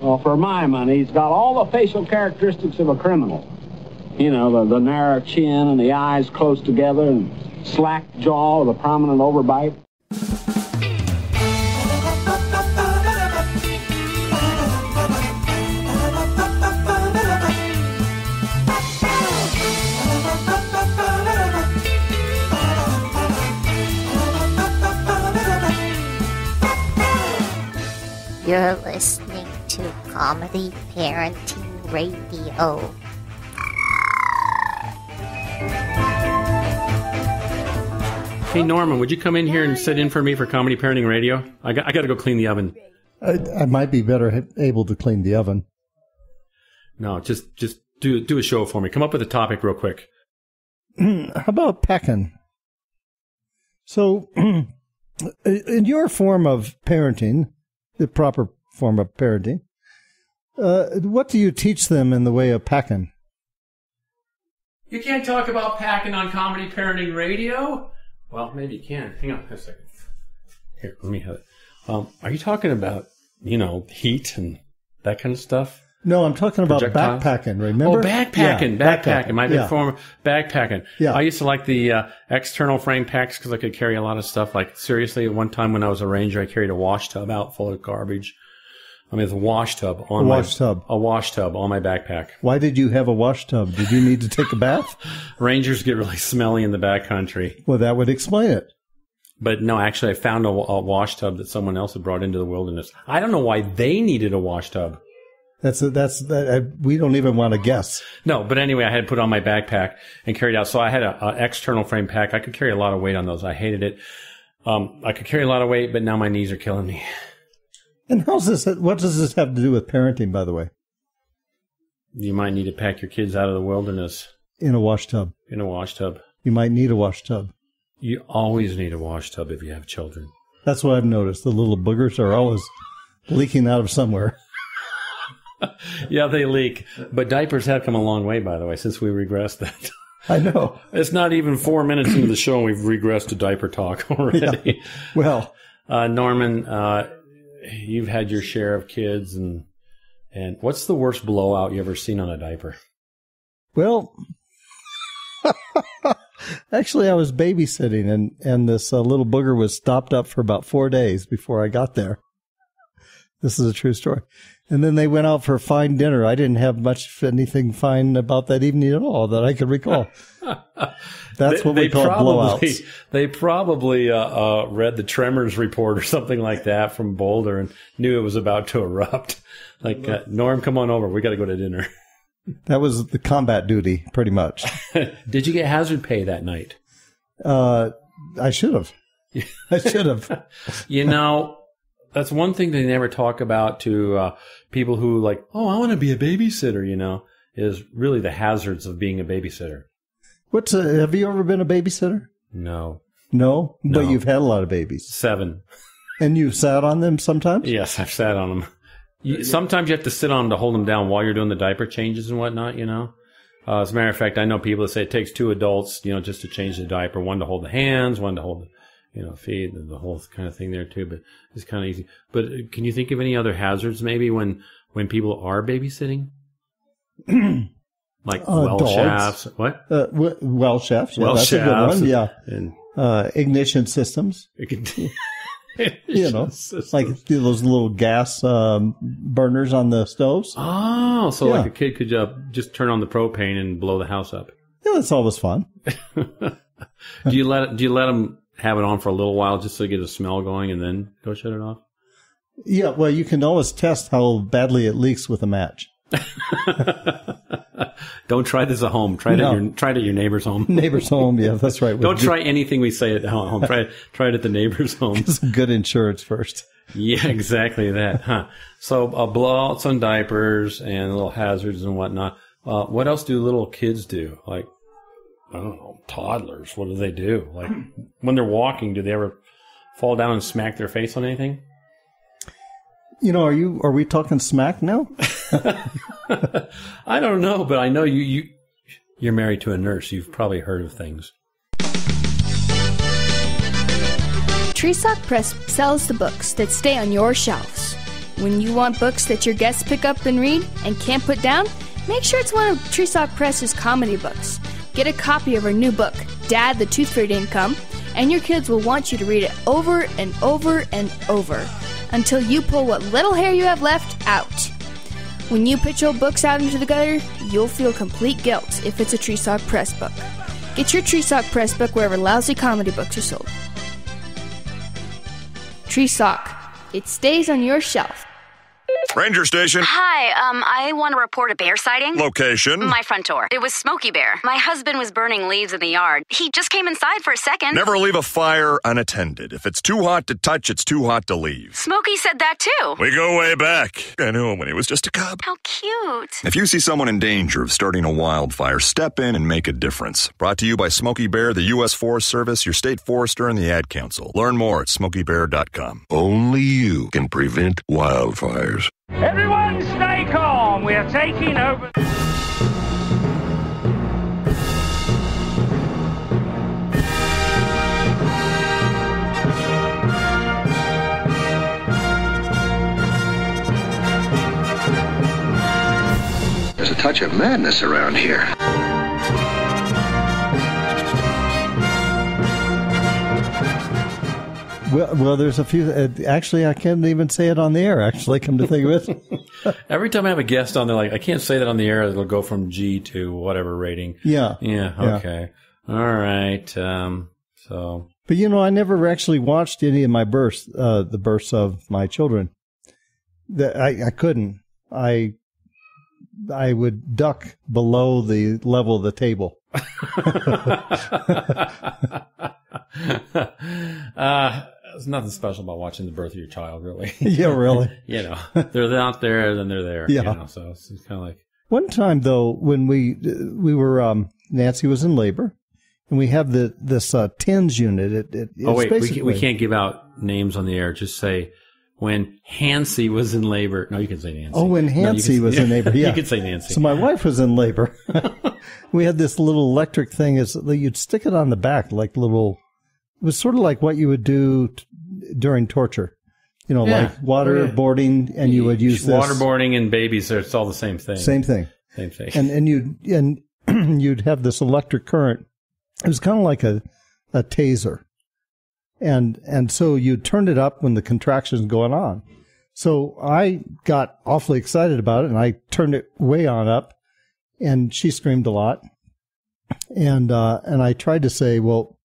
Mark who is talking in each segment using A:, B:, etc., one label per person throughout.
A: Well, for my money, he's got all the facial characteristics of a criminal. You know, the, the narrow chin and the eyes close together and slack jaw with a prominent overbite.
B: You're listening to Comedy Parenting Radio.
C: Hey Norman, would you come in here and sit in for me for Comedy Parenting Radio? I got, I got to go clean the oven.
D: I, I might be better able to clean the oven.
C: No, just just do do a show for me. Come up with a topic real quick.
D: How about pecking? So, in your form of parenting, the proper form of parenting, uh, what do you teach them in the way of packing?
C: You can't talk about packing on Comedy Parenting Radio. Well, maybe you can. Hang on a second. Here, let me have it. Um, are you talking about you know heat and that kind of stuff?
D: No, I'm talking about
C: Projectiles?
D: backpacking. Remember?
C: Oh, backpacking,
D: Yeah,
C: backpacking. My
D: yeah.
C: form backpacking.
D: Yeah.
C: I used to like the uh, external frame packs because I could carry a lot of stuff. Like seriously, at one time when I was a ranger, I carried a wash tub out full of garbage. I mean, it's a wash tub on
D: A
C: my
D: tub.
C: a wash tub on my backpack.
D: Why did you have a wash tub? Did you need to take a bath?
C: Rangers get really smelly in the backcountry,
D: Well, that would explain it.
C: but no, actually, I found a, a wash tub that someone else had brought into the wilderness. I don't know why they needed a wash tub.
D: That's that's that. I, we don't even want to guess.
C: No, but anyway, I had put on my backpack and carried out. So I had a, a external frame pack. I could carry a lot of weight on those. I hated it. Um, I could carry a lot of weight, but now my knees are killing me.
D: And how's this? What does this have to do with parenting? By the way,
C: You might need to pack your kids out of the wilderness
D: in a wash tub,
C: in a wash tub.
D: you might need a wash tub.
C: You always need a wash tub if you have children.
D: That's what I've noticed. The little boogers are always leaking out of somewhere.
C: Yeah, they leak, but diapers have come a long way, by the way, since we regressed that.
D: I know.
C: it's not even four minutes into the show, and we've regressed to diaper talk already.
D: Well,
C: Uh, Norman, uh, you've had your share of kids, and and what's the worst blowout you ever seen on a diaper?
D: well. Actually, I was babysitting, and and this uh, little booger was stopped up for about four days before I got there. This is a true story. And then they went out for a fine dinner. I didn't have much anything fine about that evening at all that I could recall. That's what we call
C: probably
D: blowouts.
C: they probably uh, uh, read the Tremors report or something like that from Boulder and knew it was about to erupt. Like uh, Norm, come on over. We got to go to dinner.
D: That was the combat duty, pretty much.
C: Did you get hazard pay that night?
D: Uh, I should have. I should have.
C: You know, that's one thing they never talk about to uh, people who like, oh, I want to be a babysitter. You know, is really the hazards of being a babysitter.
D: What's a, have you ever been a babysitter?
C: No,
D: No, but
C: No.
D: you've had a lot of babies,
C: seven.
D: and you've sat on them sometimes.
C: Yes, I've sat on them. You, sometimes you have to sit on them to hold them down while you're doing the diaper changes and whatnot. You know, uh, as a matter of fact, I know people that say it takes two adults, you know, just to change the diaper. One to hold the hands, one to hold, the, you know, feed the, the whole kind of thing there too. But it's kind of easy. But uh, can you think of any other hazards maybe when when people are babysitting? like
D: Uh,
C: well
D: dogs.
C: shafts, what?
D: Uh, w- well chefs, yeah,
C: well
D: that's a good
C: shafts,
D: one. Yeah,
C: and
D: uh, ignition systems. You know, like those little gas um, burners on the stoves.
C: oh, so like a kid could uh, just turn on the propane and blow the house up.
D: Yeah, that's always fun.
C: do you let do you let them have it on for a little while just to get a smell going and then go shut it off?
D: Yeah, well, you can always test how badly it leaks with a match.
C: Don't try this at home. Try it
D: No.
C: at your try it at your neighbor's home.
D: Neighbor's home, yeah, that's right.
C: Don't try anything we say at home. Try it try it at the neighbor's home.
D: good- good insurance first.
C: Yeah, exactly that. Huh. So uh, blowouts on diapers and little hazards and whatnot. Uh, what else do little kids do? Like I don't know, toddlers. What do they do? Like when they're walking, do they ever fall down and smack their face on anything?
D: You know, are you are we talking smack now?
C: I don't know, but I know you you you're married to a nurse. You've probably heard of things.
E: Treesock Press sells the books that stay on your shelves. When you want books that your guests pick up and read and can't put down, make sure it's one of Treesock Press's comedy books. Get a copy of our new book, Dad, the Tooth Fairy Didn't Come, and your kids will want you to read it over and over and over until you pull what little hair you have left out. When you pitch old books out into the gutter, you'll feel complete guilt if it's a Treesock Press book. Get your Treesock Press book wherever lousy comedy books are sold. Treesock. It stays on your shelf.
F: Ranger Station.
G: Hi, um, I want to report a bear sighting.
F: Location.
G: My front door. It was Smokey Bear. My husband was burning leaves in the yard. He just came inside for a second.
F: Never leave a fire unattended. If it's too hot to touch, it's too hot to leave.
G: Smokey said that too.
F: We go way back. I knew him when he was just a cub.
G: How cute.
F: If you see someone in danger of starting a wildfire, step in and make a difference. Brought to you by Smokey Bear, the U.S. Forest Service, your state forester, and the Ad Council. Learn more at smokeybear.com.
H: Only you can prevent wildfires.
I: Everyone stay calm. We are taking over.
H: There's a touch of madness around here.
D: Well, well, there's a few. Uh, actually, I can't even say it on the air. Actually, come to think of it,
C: Every time I have a guest on, they're like, I can't say that on the air. It'll go from G to whatever rating.
D: yeah.
C: Yeah.
D: Yeah.
C: Okay. All right. Um, so
D: But you know, I never actually watched any of my births, uh, the births of my children. That I, I couldn't. I I would duck below the level of the table.
C: uh, there's nothing special about watching the birth of your child, really.
D: yeah, really.
C: you know, they're not there, and then they're there.
D: Yeah.
C: You know, so it's kind of like,
D: One time though, when we we were um, Nancy was in labor, and we have the this uh, TENS unit. It, it,
C: oh wait, we, can't- we can't give out names on the air. Just say when Hancy was in labor. No, you can say Nancy.
D: Oh, when
C: No,
D: Nancy was in labor, yeah.
C: you could say Nancy.
D: So my wife was in labor. we had this little electric thing. Is you'd stick it on the back like little. It was sort of like what you would do during torture. You know,
C: Yeah.
D: like waterboarding,
C: Oh, yeah.
D: and you would use this
C: waterboarding and babies. It's all the same thing.
D: same thing.
C: Same thing.
D: And and you and you'd have this electric current. It was kind of like a a taser, and and so you turned it up when the contraction's going on. So I got awfully excited about it, and I turned it way on up, and she screamed a lot, and uh, and I tried to say, well,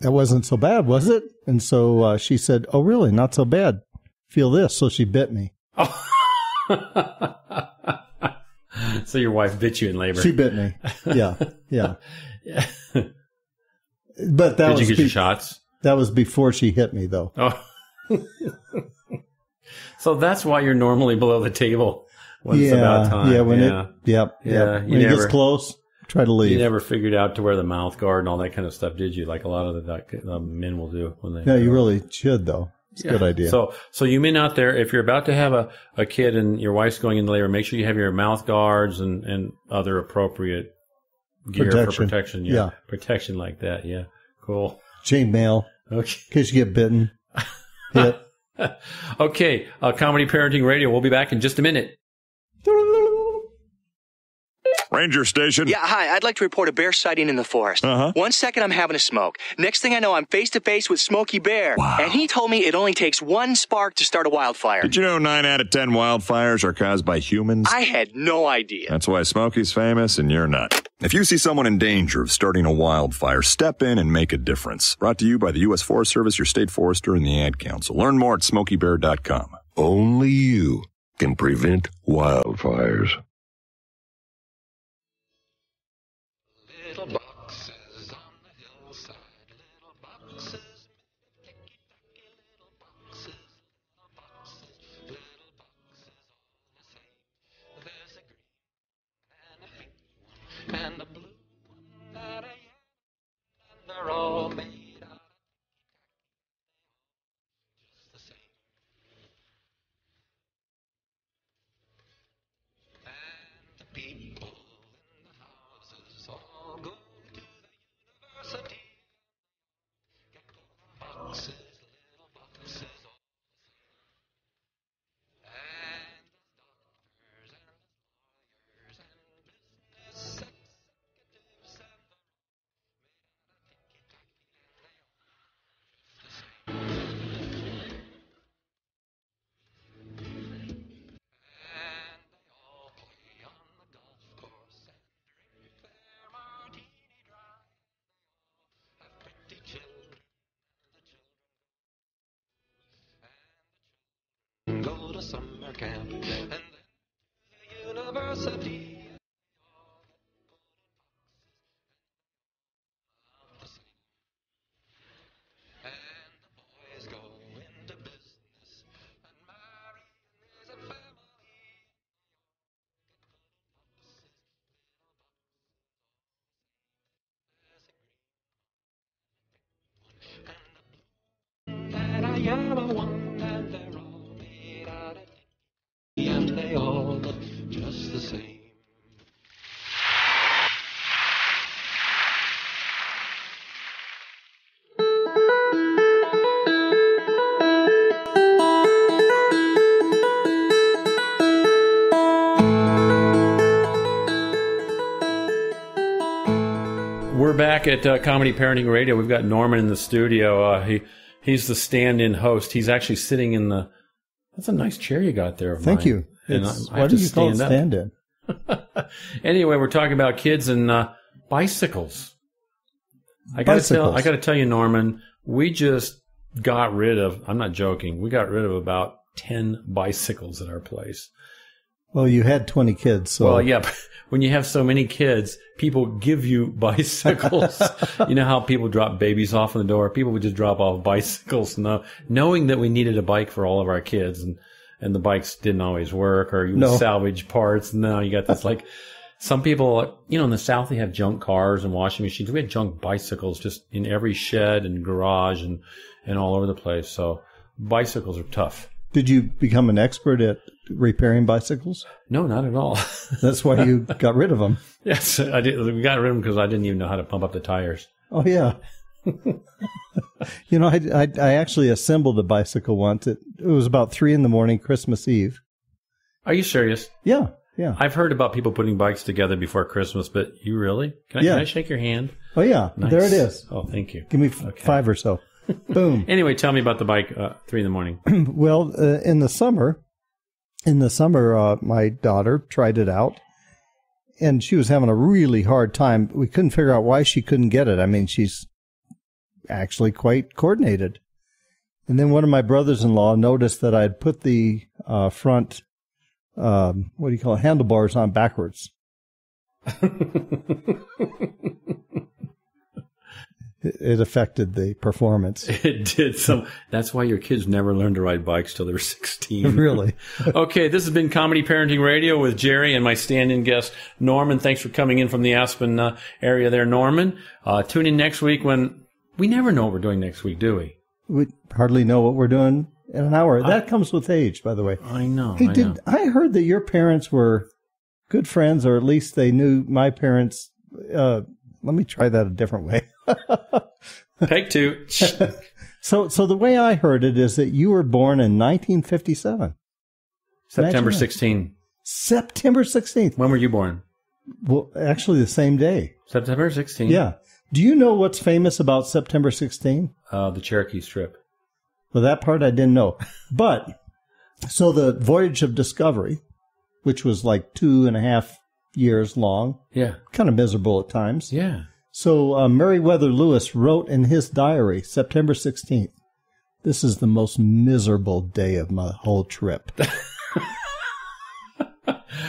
D: that wasn't so bad, was it? And so uh, she said, oh, really, not so bad. Feel this. So she bit me.
C: so your wife bit you in labor.
D: She bit me. Yeah, yeah. yeah. But that
C: Did
D: was
C: you get
D: be-
C: your shots?
D: that was before she hit me, though.
C: Oh. so that's why you're normally below the table when it's about time.
D: yeah. When
C: yeah.
D: it, yep,
C: Yeah,
D: yep. When it gets close, try to leave.
C: You never figured out to wear the mouth guard and all that kind of stuff, did you? Like a lot of the doc- uh, men will do when they.
D: no, you really should, though. It's a good idea.
C: So, so you men out there, if you're about to have a, a kid and your wife's going into labor, make sure you have your mouth guards and, and other appropriate gear
D: Protection.
C: for protection. Yeah.
D: Yeah.
C: Protection like that. Yeah. Cool.
D: chain mail
C: Okay.
D: in case you get bitten. Hit.
C: Okay. Uh, Comedy Parenting Radio. We'll be back in just a minute.
F: Ranger Station.
J: Yeah, hi. I'd like to report a bear sighting in the forest.
F: Uh-huh.
J: One second I'm having a smoke. Next thing I know, I'm face to face with Smokey Bear. And he told me it only takes one spark to start a wildfire.
F: Did you know nine out of ten wildfires are caused by humans?
J: I had no idea.
F: That's why Smokey's famous and you're not. If you see someone in danger of starting a wildfire, step in and make a difference. Brought to you by the U.S. Forest Service, your state forester, and the Ad Council. Learn more at smokeybear.com.
H: Only you can prevent wildfires.
K: To
C: back at uh, Comedy Parenting Radio. We've got Norman in the studio. Uh, he he's the stand-in host. He's actually sitting in the. That's a nice chair you got there.
D: Thank
C: mine.
D: you.
C: And
D: It's-
C: I- I
D: why do you call it
C: stand up.
D: stand-in?
C: anyway, we're talking about kids and uh, bicycles. I gotta tell,
D: Bicycles.
C: I got to tell you, Norman, we just got rid of. I'm not joking. We got rid of about ten bicycles at our place.
D: Well, you had 20 kids, so
C: Well, yeah. When you have so many kids, people give you bicycles. you know how people drop babies off in the door? People would just drop off bicycles, no, knowing that we needed a bike for all of our kids, and and the bikes didn't always work, or you would
D: No.
C: salvage parts. And now you got this like. Some people, you know, in the South, they have junk cars and washing machines. We had junk bicycles just in every shed and garage and, and all over the place. So bicycles are tough.
D: Did you become an expert at repairing bicycles?
C: No, not at all.
D: That's why you got rid of them.
C: yes, I did. We got rid of them because I didn't even know how to pump up the tires.
D: Oh yeah. you know, I, I I actually assembled a bicycle once. It it was about three in the morning, Christmas Eve.
C: Are you serious?
D: Yeah, yeah.
C: I've heard about people putting bikes together before Christmas, but you really? Can I,
D: Yeah.
C: can I shake your hand?
D: Oh yeah,
C: Nice.
D: there it is.
C: Oh, thank you.
D: Give me f- five or so. Boom.
C: Anyway, tell me about the bike. Uh, three in the morning.
D: well, uh, in the summer, in the summer, uh, my daughter tried it out, and she was having a really hard time. We couldn't figure out why she couldn't get it. I mean, she's actually quite coordinated. And then one of my brothers-in-law noticed that I had put the uh, front, um, what do you call it, handlebars on backwards. It- affected the performance.
C: It did some. That's why your kids never learned to ride bikes till they were sixteen.
D: Really?
C: okay, this has been Comedy Parenting Radio with Jerry and my stand-in guest Norman. Thanks for coming in from the Aspen uh, area there, Norman. Uh, tune in next week when we never know what we're doing next week, do we?
D: We hardly know what we're doing in an hour. That comes with age, by the way.
C: I know.
D: Hey,
C: I
D: did
C: know.
D: I heard that your parents were good friends, or at least they knew my parents? Uh, let me try that a different way.
C: Take two.
D: so, so the way I heard it is that you were born in 1957,
C: September
D: Imagine that.
C: 16.
D: September 16th.
C: When were you born?
D: Well, actually, the same day.
C: September 16.
D: Yeah. Do you know what's famous about September 16?
C: Uh, the Cherokee Strip.
D: Well, that part I didn't know. But so the voyage of discovery, which was like two and a half years long,
C: Yeah.
D: kind of miserable at times.
C: Yeah.
D: So uh, Meriwether Lewis wrote in his diary, September 16th, this is the most miserable day of my whole trip.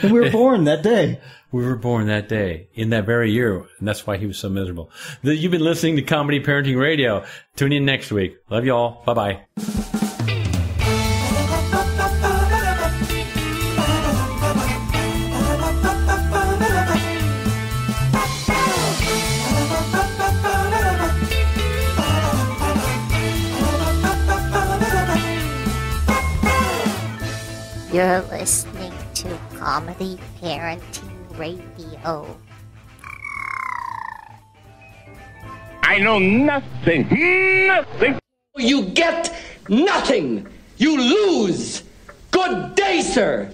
D: and we were born that day.
C: We were born that day, in that very year, and that's why he was so miserable. You've been listening to Comedy Parenting Radio. Tune in next week. Love you all. Bye bye.
B: You're listening to Comedy Parenting Radio.
I: I know nothing, nothing.
L: You get nothing. You lose. Good day, sir.